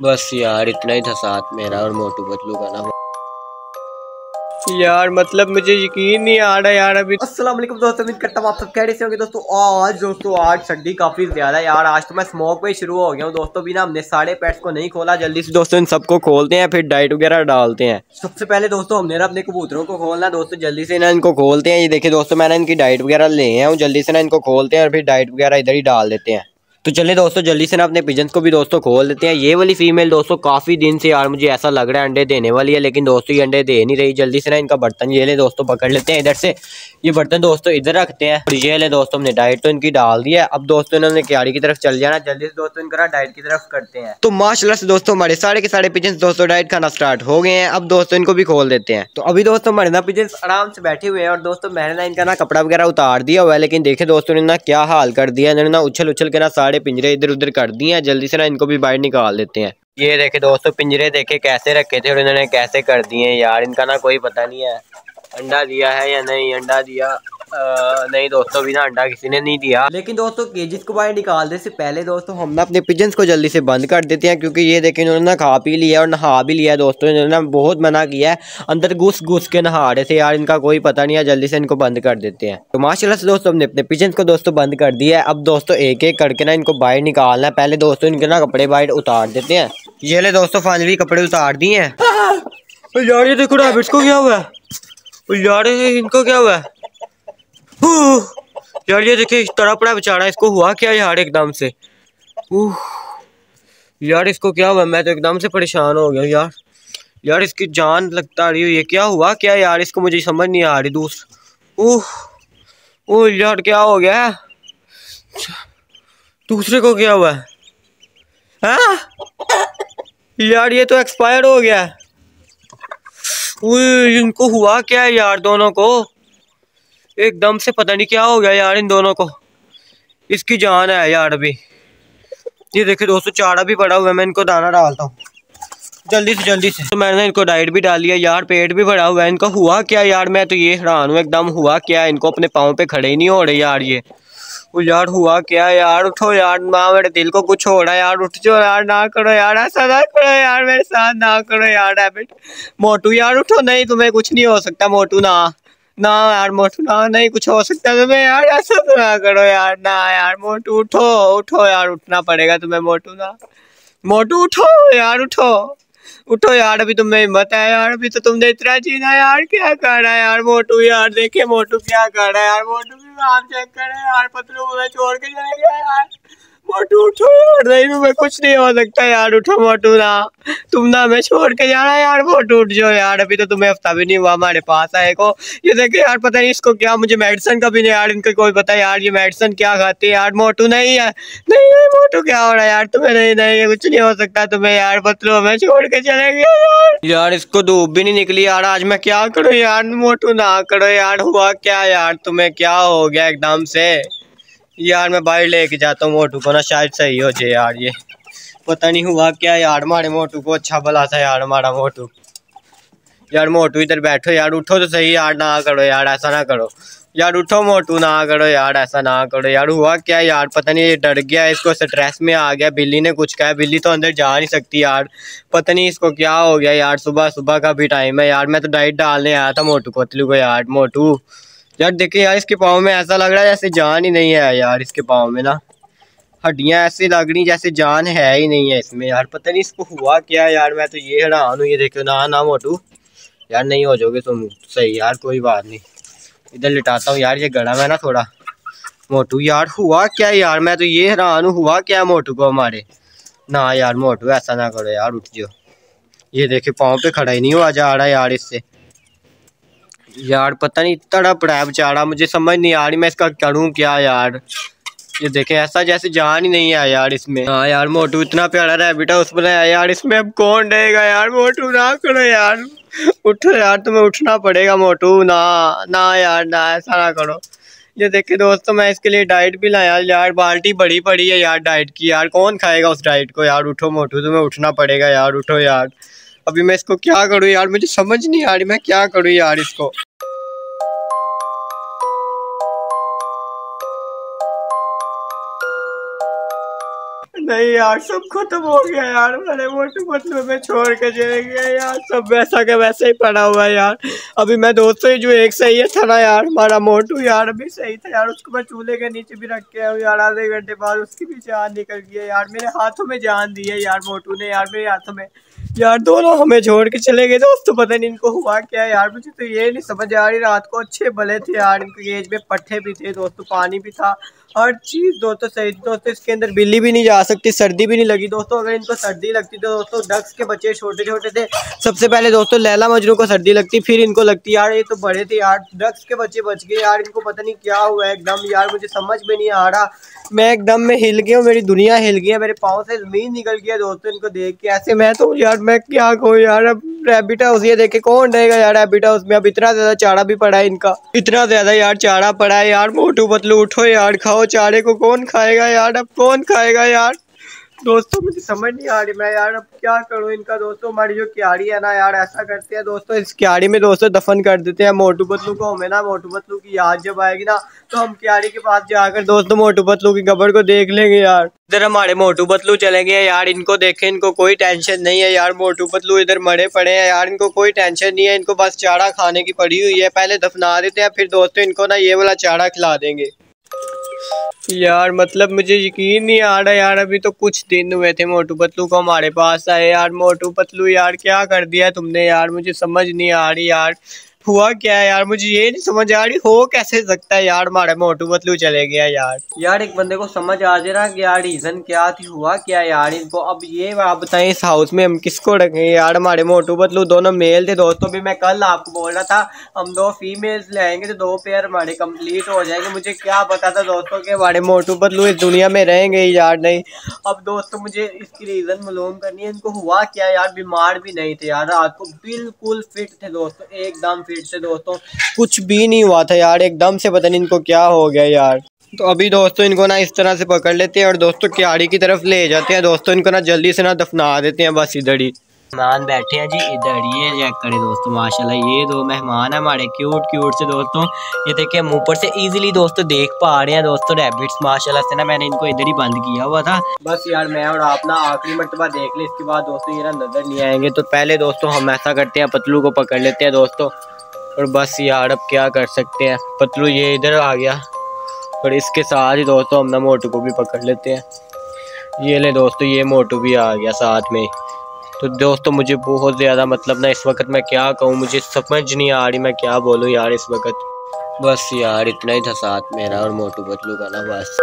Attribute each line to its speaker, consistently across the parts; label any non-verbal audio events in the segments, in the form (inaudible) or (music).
Speaker 1: बस यार इतना ही था साथ मेरा और मोटू पतलू का ना। यार मतलब मुझे यकीन नहीं आ रहा यार अभी। अस्सलाम वालेकुम दोस्तों उम्मीद करता हूँ आप सब कह रहे होंगे। दोस्तों आज दोस्तों आज सर्दी काफ़ी ज़्यादा यार। आज तो मैं स्मोक पे शुरू हो गया हूँ। दोस्तों भी ना हमने सारे पेट्स को नहीं खोला जल्दी से दोस्तों इन सबको खोलते हैं फिर डाइट वगैरह डालते हैं। सबसे पहले दोस्तों हमने ना अपने कबूतरों को खोलना दोस्तों जल्दी से ना इनको खोलते हैं। ये देखिए दोस्तों मैंने इनकी डाइट वगैरह ले हैं। जल्दी से ना इनको खोलते हैं और फिर डाइट वगैरह इधर ही डाल देते हैं। तो चलिए दोस्तों, जल्दी से ना अपने पिजन्स को भी दोस्तों खोल देते हैं। ये वाली फीमेल दोस्तों काफ़ी दिन से यार मुझे ऐसा लग रहा है अंडे देने वाली है, लेकिन दोस्तों ये अंडे दे नहीं रही। जल्दी से ना इनका बर्तन ये ले दोस्तों, पकड़ लेते हैं इधर से। ये बर्तन दोस्तों इधर रखते हैं। और ये ले दोस्तों, हमने डाइट तो इनकी डाल दी है। अब दोस्तों इन्होंने क्यारी की तरफ़ चल जाना। जल्दी से दोस्तों इनका डाइट की तरफ़ करते हैं। तो माशाला से दोस्तों, हमारे सारे के सारे पिजन्स दोस्तों डाइट खाना स्टार्ट हो गए हैं। अब दोस्तों इनको भी खोल देते हैं। तो अभी दोस्तों हमारे ना पिजन्स आराम से बैठे हुए हैं और दोस्तों मैंने ना इनका ना कपड़ा वगैरह उतार दिया हुआ है, लेकिन देखे दोस्तों ने ना क्या हाल कर दिया इन्होंने ना उछल उछल के ना सारे पिंजरे इधर उधर कर दिए हैं जल्दी से ना इनको भी बाहर निकाल देते हैं ये देखे दोस्तों, पिंजरे देखे कैसे रखे थे और इन्होंने कैसे कर दिए यार, इनका ना कोई पता नहीं है, अंडा दिया है या नहीं, अंडा दिया। नहीं दोस्तों बिना अंडा किसी ने नहीं दिया। लेकिन दोस्तों केजिस को बाहर निकालने से पहले दोस्तों हम ना अपने पिजन्स को जल्दी से बंद कर देते हैं क्योंकि ये देखें इन्होंने ना खा पी लिया और नहा भी लिया दोस्तों इन्होंने बहुत मना किया है। अंदर घुस घुस के नहा रहे थे यार इनका कोई पता नहीं है जल्दी से इनको बंद कर देते हैं। तो माशाला से दोस्तों हमने अपने पिजन्स को दोस्तों बंद कर दिया है। अब दोस्तों एक एक करके ना इनको बाहर निकालना है। पहले दोस्तों इनके ना कपड़े बाहर उतार देते हैं। ये ले दोस्तों फाइनली कपड़े उतार दिए हैं। (laughs) यार ये देखो रैबिट्स को क्या हुआ? है यार इनको क्या हुआ? है यार, ये देखिए तड़पड़ा बेचारा, इसको हुआ क्या यार एकदम से? यार, इसको क्या हुआ? मैं तो एकदम से परेशान हो गया यार। यार, इसकी जान लगता रही है। क्या हुआ क्या यार? इसको मुझे समझ नहीं आ रही दूसरा ओह ओह यार, क्या हो गया? दूसरे को क्या हुआ? है? हाँ? यार, ये तो एक्सपायर हो गया। इनको हुआ क्या यार दोनों को? एकदम से पता नहीं क्या हो गया यार इन दोनों को। इसकी जान है यार अभी। ये देखिए दोस्तों, चारा भी पड़ा हुआ है, मैं इनको दाना डालता हूँ। जल्दी से जल्दी से। तो मैंने इनको डाइट भी डाल लिया यार, पेट भी भरा हुआ है। इनको हुआ क्या यार? मैं तो ये हैरान हूँ, एकदम हुआ क्या इनको अपने पाँव पे खड़े ही नहीं हो रहे यार ये। वो यार, हुआ क्या यार? उठो यार माँ मेरे दिल को कुछ हो रहा है यार। उठ जाओ यार, ना करो यार, ऐसा ना करो यार, मेरे साथ ना करो यार मोटू यार, उठो, नहीं तुम्हें कुछ नहीं हो सकता, मोटू ना। ना यार मोटू, ना, नहीं, कुछ हो सकता तुम्हें यार, ऐसा तो ना करो यार, ना यार, मोटू, उठो उठो यार, उठना पड़ेगा तुम्हें मोटू ना। मोटू, उठो यार, उठो। उठो यार, अभी तुम्हें हिम्मत है यार, अभी तो तुमने इतना जीना यार, क्या कर रहा है यार, मोटू यार देखे मोटू क्या कर रहा है यार, मोटू भी काम चेक करे यार, पतलू छोड़ के चले गया यार। मोटू उठो नहीं तुम्हें कुछ नहीं हो सकता यार, उठो मोटू ना। तुम ना हमें छोड़ के जाना यार, मोटू, उठ जाओ यार। अभी तो तुम्हें हफ़्ता भी नहीं हुआ, हमारे पास आए को। ये देखे यार, पता नहीं इसको क्या, मुझे मेडिसिन का भी नहीं यार, इनका कोई पता यार, ये मेडिसिन क्या खाती है यार। मोटू, नहीं है। नहीं नहीं, मोटू, क्या हो रहा है यार? तुम्हें नहीं नहीं कुछ नहीं हो सकता तुम्हें यार बतलो हमें छोड़ के चले गए यार। यार, इसको धूप भी नहीं निकली यार, आज मैं क्या करूँ यार? मोटू, ना करो यार, हुआ क्या यार? तुम्हें क्या हो गया एकदम से? यार मैं बाहर लेके जाता हूँ मोटू को ना, शायद सही हो जाए यार ये। पता नहीं हुआ क्या यार हमारे मोटू को अच्छा भला था यार हमारा मोटू। यार मोटू इधर बैठो यार, उठो तो सही यार, ना करो यार, ऐसा ना करो। यार उठो मोटू, ना करो यार, ऐसा ना करो। यार हुआ क्या यार, पता नहीं, ये डर गया, इसको स्ट्रेस में आ गया, बिल्ली ने कुछ कहा, बिल्ली तो अंदर जा नहीं सकती यार। पता नहीं इसको क्या हो गया यार सुबह सुबह का भी टाइम है यार, मैं तो डाइट डालने आया था मोटू कोतलू को यार, मोटू। यार देखिए यार, इसके पाँव में ऐसा लग रहा है जैसे जान ही नहीं है यार, इसके पाँव में ना। हड्डियाँ ऐसी लग रही जैसे जान है ही नहीं है इसमें यार, पता नहीं इसको हुआ क्या यार, मैं तो ये हैरान हूँ, ये देखो, ना ना मोटू। यार नहीं हो जाओगे तुम, सही यार, कोई बात नहीं। इधर लिटाता हूँ यार, ये गड़ा मैं ना थोड़ा। मोटू यार, हुआ क्या यार, मैं तो ये हैरान हूँ, हुआ क्या मोटू को हमारे? ना यार, मोटू, ऐसा ना करो यार, उठ जाओ। ये देखे पाँव पे खड़ा ही नहीं हुआ जा रहा यार इससे। यार, पता नहीं तड़प रहा है बेचारा, मुझे समझ नहीं आ रही, मैं इसका करूँ क्या यार? ये देखे, ऐसा जैसे जान ही नहीं है यार इसमें। हाँ यार, मोटू इतना प्यारा रहा बेटा उस बनाया यार, इसमें अब कौन रहेगा यार? मोटू ना करो यार। उठो यार, तुम्हें उठना पड़ेगा, मोटू, ना ना यार, ना, ऐसा ना करो। ये देखे दोस्तों, मैं इसके लिए डाइट भी लाया, यार, बाल्टी बड़ी पड़ी है यार डाइट की, यार, कौन खाएगा उस डाइट को? यार, उठो मोटू, तुम्हें उठना पड़ेगा यार, उठो यार। अभी मैं इसको क्या करूँ यार? मुझे समझ नहीं आ रही, मैं क्या करूँ यार इसको? नहीं यार, सब खत्म हो गया यार। मेरे मोटू पतलू में छोड़ के चले यार। सब वैसा के वैसा ही पड़ा हुआ है यार। अभी मैं दोस्तों ही जो एक सही है था ना यार, हमारा मोटू यार अभी सही था यार। उसको मैं चूल्हे के नीचे भी रख के आया यार, आधे घंटे बाद। उसकी भी जान निकल गई है यार। मेरे हाथों में जान दी है यार मोटू ने, यार मेरे हाथों में। यार दोनों हमें छोड़ के चले गए। दोस्तों, पता नहीं इनको हुआ क्या यार। मुझे तो ये नहीं समझ आ रही, रात को अच्छे भले थे यार। इनके एज में पट्टे भी थे, दोस्तों, पानी भी था। हर चीज़, दोस्तों, सही, दोस्तों, इसके अंदर बिल्ली भी नहीं जा सकती, सर्दी भी नहीं लगी। दोस्तों, अगर इनको सर्दी लगती तो दोस्तों डक्स के बच्चे छोटे छोटे थे। सबसे पहले दोस्तों लैला मजरू को सर्दी लगती, फिर इनको लगती। यार, ये तो बड़े थे यार। डक्स के बच्चे बच गए यार। इनको पता नहीं क्या हुआ एकदम। यार, मुझे समझ में नहीं आ रहा। मैं एकदम में हिल गया मेरी दुनिया हिल गई मेरे पाँव से ज़मीन निकल गया दोस्तों, इनको देख के। ऐसे मैं तो यार, मैं क्या कहूँ यार, अब रैबिट हाउस ये देखे कौन रहेगा यार रैबिट हाउस में? अब इतना ज़्यादा चारा भी पड़ा है इनका। इतना ज़्यादा यार चारा पड़ा है यार। मोटू पतलू उठो यार, खाओ, चारे को कौन खाएगा यार? अब कौन खाएगा यार? दोस्तों, मुझे समझ नहीं आ रही, मैं यार अब क्या करूँ? इनका दोस्तों, हमारी जो क्यारी है ना यार, ऐसा करते हैं दोस्तों, इस क्यारी में दोस्तों दफन कर देते हैं। मोटू पतलू को हमें ना, मोटू पतलू की याद जब आएगी ना तो हम क्यारी के पास जाकर दोस्तों मोटू पतलू की कबर को देख लेंगे यार। इधर हमारे मोटू पतलू चले चलेंगे यार, इनको देखे, इनको कोई टेंशन नहीं है यार। मोटू पतलू इधर मरे पड़े हैं यार, इनको कोई टेंशन नहीं है, इनको बस चारा खाने की पड़ी हुई है, पहले दफना देते हैं, फिर दोस्तों इनको ना ये वाला चारा खिला देंगे। यार मतलब मुझे यकीन नहीं आ रहा यार, अभी तो कुछ दिन हुए थे मोटू पतलू को हमारे पास आए। यार, मोटू पतलू यार, क्या कर दिया तुमने यार? मुझे समझ नहीं आ रही यार। हुआ क्या है यार? मुझे ये नहीं समझ आ रही, हो कैसे सकता है यार? हमारे मोटू पतलू चले गया यार। यार, एक बंदे को समझ आ जा रहा यार रीजन क्या थी, हुआ क्या यार? इनको अब ये आप बताएँ, इस हाउस में हम किसको रखें? यार हमारे मोटू पतलू दोनों मेल थे, दोस्तों भी मैं कल आपको बोल रहा था, हम दो फीमेल्स लाएँगे तो दो पेयर हमारे कंप्लीट हो जाएँगे। मुझे क्या पता था दोस्तों के हमारे मोटू पतलू इस दुनिया में रहेंगे यार, नहीं। अब दोस्तों, मुझे इसकी रीजन मालूम करनी है, इनको हुआ क्या यार? बीमार भी नहीं थे यार, रात को बिल्कुल फिट थे दोस्तों, एकदम फिर से दोस्तों कुछ भी नहीं हुआ था यार एकदम से पता नहीं इनको क्या हो गया यार। तो अभी दोस्तों इनको ना इस तरह से पकड़ लेते हैं और दोस्तों क्यारी की तरफ़ ले जाते हैं। दोस्तों इनको ना जल्दी से ना दफना देते हैं बस इधर ही। मेहमान बैठे हैं जी इधर ये चेक करें दोस्तों माशाल्लाह ये दो मेहमान है हमारे क्यूट क्यूट से दोस्तों। ये देखिए हम ऊपर से इजीली दोस्तों देख पा रहे हैं दोस्तों रैबिट्स माशाल्लाह से ना मैंने इनको इधर ही बंद किया हुआ था। बस यार मैं और आप ना आखिरी मरतबा देख ले इसके बाद दोस्तों ये ना नज़र नहीं आएँगे। तो पहले दोस्तों हम ऐसा करते हैं पतलू को पकड़ लेते हैं दोस्तों। और बस यार, अब क्या कर सकते हैं? पतलू ये इधर आ गया। और इसके साथ ही दोस्तों, हम ना मोटू को भी पकड़ लेते हैं। ये ले दोस्तों, ये मोटू भी आ गया साथ में। तो दोस्तों, मुझे बहुत ज़्यादा मतलब ना इस वक्त मैं क्या कहूँ, मुझे समझ नहीं आ रही मैं क्या बोलूँ यार इस वक्त। बस यार, इतना ही था साथ मेरा और मोटू पतलू का ना बस।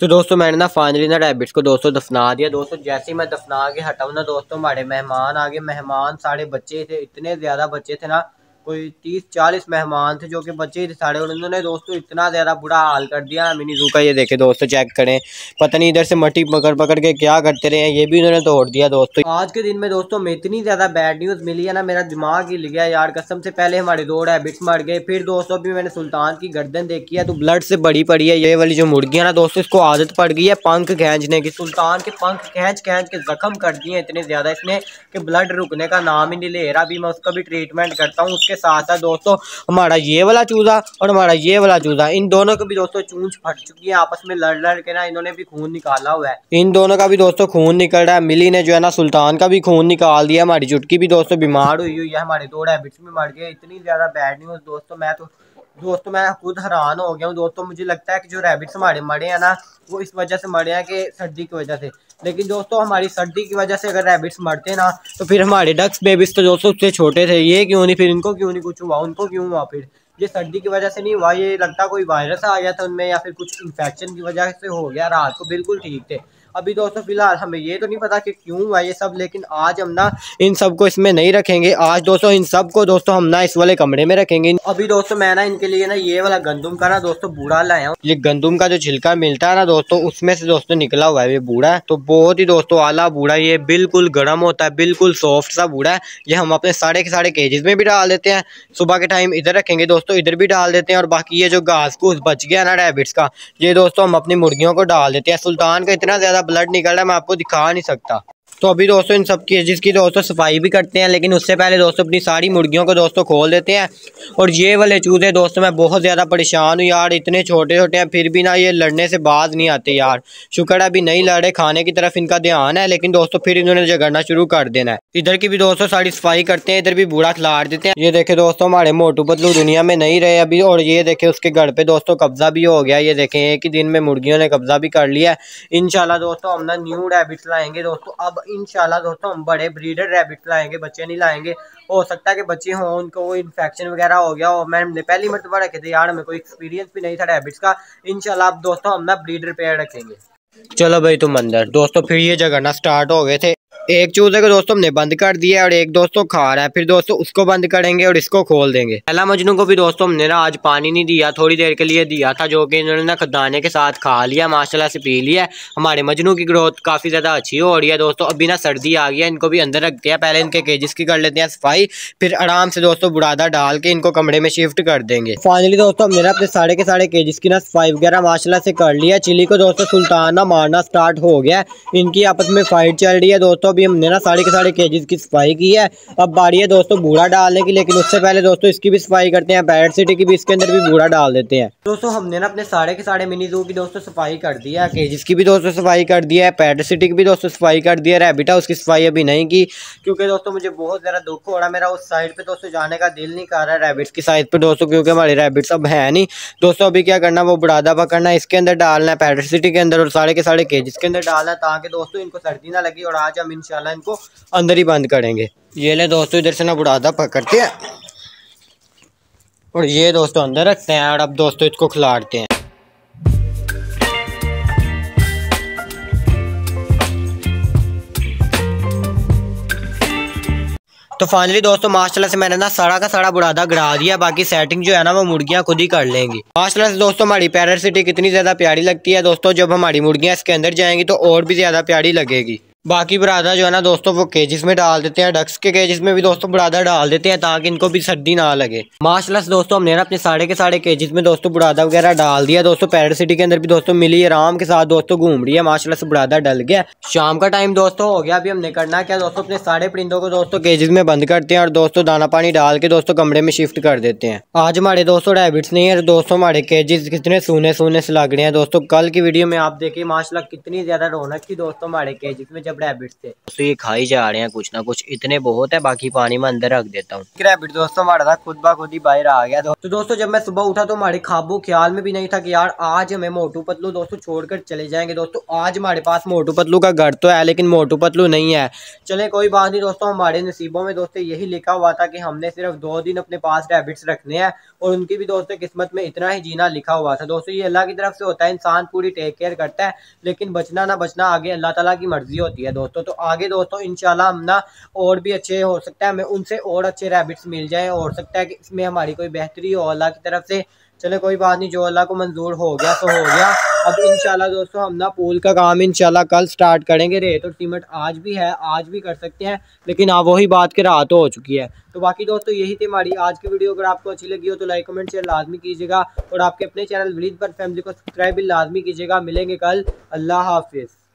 Speaker 1: तो दोस्तों, मैंने ना फाइनली ना रैबिट्स को दोस्तों दफना दिया। दोस्तों, जैसे ही मैं दफना के हटाऊँ ना दोस्तों, हमारे मेहमान आ गए। मेहमान सारे बच्चे थे, इतने ज़्यादा बच्चे थे ना कोई तीस चालीस मेहमान थे जो कि बच्चे ही थे साढ़े उन्होंने दोस्तों इतना ज़्यादा बुरा हाल कर दिया। मिनी जू का ये देखे, दोस्तों चेक करें। पता नहीं इधर से मट्टी पकड़ पकड़ के क्या करते रहे ये भी उन्होंने तोड़ दिया दोस्तों। आज के दिन में दोस्तों में इतनी ज़्यादा बैड न्यूज़ मिली है ना, मेरा दिमाग ही गया यार कसम से पहले हमारे दो हैबिट्स मर गए, फिर दोस्तों भी मैंने सुल्तान की गर्दन देखी है तो ब्लड से बड़ी पड़ी है, ये वाली जो मुर्गियाँ ना दोस्तों, इसको आदत पड़ गई है पंख खींचने की। सुल्तान के पंख खींच खींच के जख्म कर दिए इतने ज़्यादा इसने, कि ब्लड रुकने का नाम ही नहीं ले रहा। अभी मैं उसका भी ट्रीटमेंट करता हूँ, उसके साथ साथ दोस्तों, हमारा ये वाला चूजा और हमारा ये वाला चूजा। इन दोनों को भी, दोस्तों, चूंच फट चुकी है, आपस में लड़ लड़ के ना इन्होंने भी खून निकाला हुआ है। इन दोनों का भी, दोस्तों, खून निकल रहा है। मिली ने जो है ना, सुल्तान का भी खून निकाल दिया। हमारी चुटकी भी, दोस्तों, बीमार हुई हुई है। हमारे दो हैबिट्स में मर गए। इतनी ज़्यादा बैड न्यूज़ दोस्तों, मैं तो दोस्तों, मैं खुद हैरान हो गया हूँ। दोस्तों, मुझे लगता है कि जो रैबिट्स हमारे मरे हैं ना, वो इस वजह से मरे हैं कि सर्दी की वजह से। लेकिन दोस्तों, हमारी सर्दी की वजह से अगर रैबिट्स मरते ना तो फिर हमारे डक्स बेबीज तो दोस्तों उससे छोटे थे। ये क्यों नहीं, फिर इनको क्यों नहीं कुछ हुआ? उनको क्यों हुआ फिर? ये सर्दी की वजह से नहीं हुआ, ये लगता कोई वायरस आ गया था उनमें या फिर कुछ इन्फेक्शन की वजह से हो गया, रात को बिल्कुल ठीक थे। अभी दोस्तों, फ़िलहाल हमें ये तो नहीं पता कि क्यों हुआ ये सब, लेकिन आज हम ना इन सबको इसमें नहीं रखेंगे। आज दोस्तों, इन सबको दोस्तों हम ना इस वाले कमरे में रखेंगे। अभी दोस्तों, मैं ना इनके लिए ना ये वाला गंदुम का ना दोस्तों, बूढ़ा लाया हूँ। ये गंदुम का जो छिलका मिलता है ना दोस्तों, उसमें से दोस्तों निकला हुआ है ये बूढ़ा। तो बहुत ही दोस्तों, आला बूढ़ा ये, बिल्कुल गर्म होता है, बिल्कुल सॉफ्ट सा बूढ़ा है। ये हम अपने साढ़े के साढ़े केजेस में भी डाल देते हैं। सुबह के टाइम इधर रखेंगे दोस्तों, इधर भी डाल देते हैं। और बाकी ये जो घास घूस बच गया ना रेबिट्स का, ये दोस्तों हम अपनी मुर्गियों को डाल देते हैं। सुल्तान का इतना ज़्यादा ब्लड निकल रहा है मैं आपको दिखा नहीं सकता। तो अभी दोस्तों इन सब की, जिसकी दोस्तों सफ़ाई भी करते हैं, लेकिन उससे पहले दोस्तों अपनी सारी मुर्गियों को दोस्तों खोल देते हैं। और ये वाले चूजे दोस्तों मैं बहुत ज़्यादा परेशान हूँ यार, इतने छोटे छोटे हैं, फिर भी ना ये लड़ने से बाज नहीं आते यार। शुक्र अभी नहीं लड़े खाने की तरफ़ इनका ध्यान है, लेकिन दोस्तों फिर इन्होंने झगड़ना शुरू कर देना है। इधर की भी दोस्तों सारी सफ़ाई करते हैं, इधर भी बूढ़ा खिलाड़ देते हैं। ये देखे दोस्तों हमारे मोटू पतलू दुनिया में नहीं रहे अभी, और ये देखे उसके घर पे दोस्तों कब्जा भी हो गया। ये देखे, एक ही दिन में मुर्गियों ने कब्जा भी कर लिया है। इनशाला दोस्तों हम ना न्यू रेबिट लाएँगे दोस्तों, अब इनशाला दोस्तों, हम बड़े ब्रीडर रेबिट लाएँगे, बच्चे नहीं लाएँगे। हो सकता है कि बच्चे हों, उनको इन्फेक्शन वगैरह हो गया हो। मैंने पहली मरतबा रखे थे, यार हमें कोई एक्सपीरियंस भी नहीं था रेबिट्स का। इनशाला आप दोस्तों, हम ना ब्रीडर पेयर रखेंगे। चलो भाई तुम अंदर। दोस्तों, फिर ये जगह ना स्टार्ट हो गए थे। एक चूजे को दोस्तों हमने बंद कर दिया और एक दोस्तों खा रहा है, फिर दोस्तों उसको बंद करेंगे और इसको खोल देंगे। पहला मजनू को भी दोस्तों हमने ना आज पानी नहीं दिया, थोड़ी देर के लिए दिया था, जो कि इन्होंने ना खदाने के साथ खा लिया, माशाल्लाह से पी लिया हमारे मजनू की ग्रोथ काफ़ी ज़्यादा अच्छी हो रही है दोस्तों, अभी ना सर्दी आ गई है, इनको भी अंदर रखते हैं पहले इनके केजिस की कर लेते हैं सफ़ाई, फिर आराम से दोस्तों बुरादा डाल के इनको कमरे में शिफ्ट कर देंगे। फाइनली दोस्तों हमने ना अपने साढ़े के साढ़े केजिस की ना सफ़ाई वगैरह माशाला से कर लिया चिली को दोस्तों सुल्ताना मारना स्टार्ट हो गया इनकी आपस में फाइट चल रही है दोस्तों अभी हमने ना साढ़े के साढ़े केजीज की सफ़ाई की है। अब बारी है दोस्तों बूढ़ा डालने की, लेकिन उससे पहले दोस्तों इसकी भी सफ़ाई करते हैं। बैड सिटी की भी इसके अंदर भी बूढ़ा डाल देते हैं। दोस्तों हमने ना अपने साढ़े के साढ़े मिनी जू की दोस्तों सफ़ाई कर दिया है। केजीज की भी दोस्तों सफ़ाई कर दिया है। पैड सिटी की भी दोस्तों सफ़ाई कर दिया रेबिटा उसकी सफ़ाई अभी नहीं की, क्योंकि दोस्तों मुझे बहुत ज़्यादा दुख हो रहा है। मेरा उस साइड पे दोस्तों जाने का दिल नहीं कर रहा है रेबिट्स की साइड पे दोस्तों, क्योंकि हमारे रेबिट्स अब है नहीं। दोस्तों अभी क्या करना वो बुढ़ादा पकड़ना इसके अंदर डालना है पैड सिटी के अंदर और साढ़े के साढ़े केजीज के अंदर डालना है, ताकि दोस्तों इनको सर्दी ना लगी। और आज हम इंशाल्लाह इनको अंदर ही बंद करेंगे। ये ले दोस्तों, इधर से ना बुढ़ादा पकड़ते हैं और ये दोस्तों अंदर रखते हैं और अब दोस्तों इसको खिलाड़ते हैं। तो फाइनली दोस्तों, माशाल्लाह से मैंने ना सड़ा का सड़ा बुढ़ादा गिरा दिया, बाकी सेटिंग जो है ना वो मुर्गियाँ खुद ही कर लेंगी। माशाल्लाह से दोस्तों, हमारी पैरट सिटी कितनी ज़्यादा प्यारी लगती है दोस्तों, जब हमारी मुर्गियाँ इसके अंदर जाएँगी तो और भी ज़्यादा प्यारी लगेगी। बाकी बुरादा जो है ना दोस्तों वो केजिस में डाल देते हैं डक्स के केजिस में भी दोस्तों बुरादा डाल देते हैं ताकि इनको भी सर्दी ना लगे। माशाल्लाह दोस्तों हमने ना अपने साढ़े के साढ़े केजिस में दोस्तों बुरादा वगैरह डाल दिया। दोस्तों पैरट सिटी के अंदर भी दोस्तों मिली, आराम के साथ दोस्तों घूम रही है। माशाल्लाह से बुरादा डल गया। शाम का टाइम दोस्तों हो गया, अभी हमने करना क्या? दोस्तों अपने साढ़े परिंदों को दोस्तों केजिस में बंद करते हैं और दोस्तों दाना पानी डाल के दोस्तों कमरे में शिफ्ट कर देते हैं। आज हमारे दोस्तों रेबिट्स नहीं है, दोस्तों हमारे केजिस कितने सोने सोने से लग रहे हैं। दोस्तों कल की वीडियो में आप देखिए माशाला कितनी ज़्यादा रौनक थी दोस्तों हमारे केजिस में जब तो। ये खाई जा रहे हैं कुछ ना कुछ। इतने बहुत है बाकी पानी में अंदर रख देता हूँ। रैबिट दोस्तों हमारा था खुद बा खुद ही बाहर आ गया। तो दोस्तों जब मैं सुबह उठा तो हमारे खाबू ख्याल में भी नहीं था कि यार आज हमें मोटू पतलू दोस्तों छोड़कर चले जाएँगे। दोस्तों आज हमारे पास मोटू पतलू का घर तो है लेकिन मोटू पतलू नहीं है। चले कोई बात नहीं दोस्तों हमारे नसीबों में दोस्तों यही लिखा हुआ था कि हमने सिर्फ़ दो दिन अपने पास रैबिट्स रखने हैं और उनकी भी दोस्तों किस्मत में इतना ही जीना लिखा हुआ था। दोस्तों ये अल्लाह की तरफ़ से होता है इंसान पूरी टेक केयर करता है लेकिन बचना ना बचना आगे अल्लाह तला की मर्ज़ी होती है। दोस्तों। तो आगे दोस्तों, इंशाल्लाह हम ना और भी अच्छे हो सकता है, हमें उनसे और अच्छे रैबिट्स मिल जाए। और सकता है कि इसमें हमारी कोई बेहतरी हो अल्लाह की तरफ़ से। चले कोई बात नहीं, जो अल्लाह को मंजूर हो गया तो हो गया। अब इंशाल्लाह दोस्तों, हम ना पूल का काम इंशाल्लाह कल स्टार्ट करेंगे। रेत और सीमेंट आज भी है, आज भी कर सकते हैं, लेकिन हाँ वही बात के रात हो चुकी है। तो बाकी दोस्तों, यही थी हमारी आज की वीडियो अगर आपको अच्छी लगी हो तो लाइक कमेंट शेयर लाजमी कीजिएगा। और आपके अपने चैनल विलीद पर फैमिली को सब्सक्राइब भी लाजमी कीजिएगा। मिलेंगे कल। अल्लाह हाफिज़।